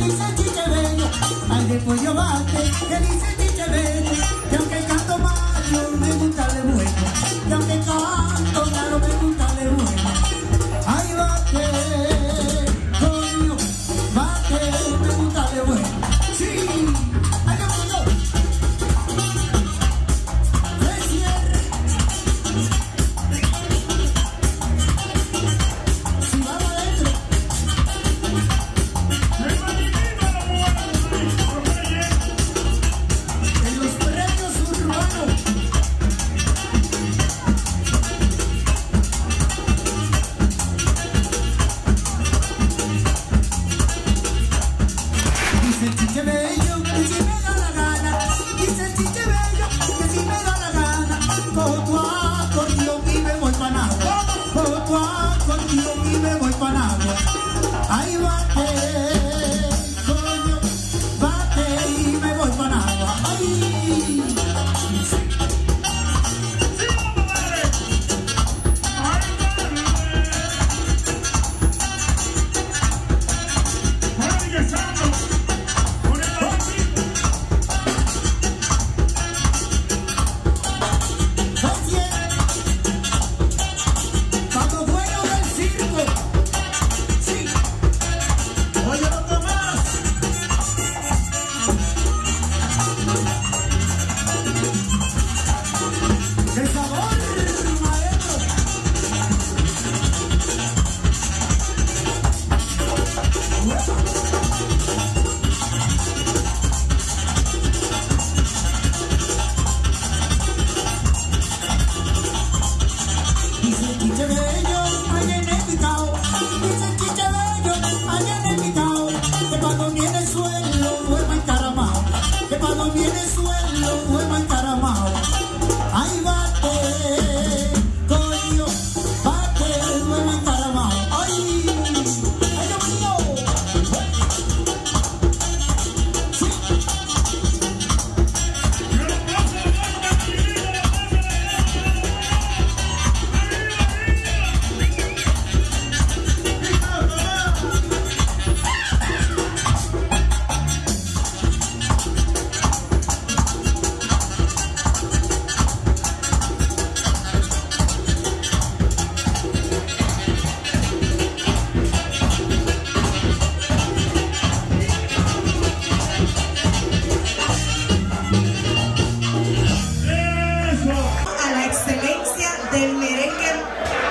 feliz chicharreño, al de pollo bate. mate, feliz chicharreño.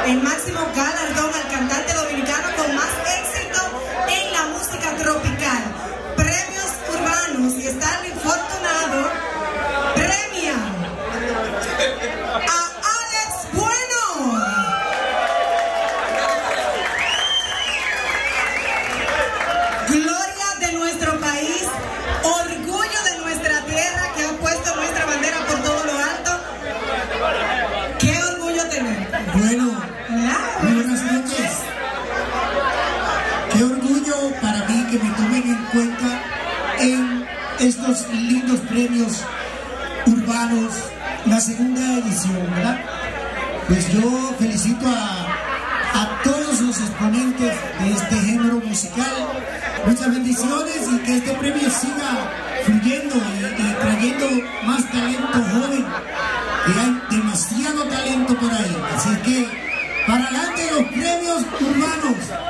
vez más estos lindos premios urbanos, la segunda edición, ¿verdad? Pues yo felicito a, a todos los exponentes de este género musical. Muchas bendiciones y que este premio siga fluyendo y, y trayendo más talento joven. Y hay demasiado talento por ahí. Así que, para adelante los premios urbanos.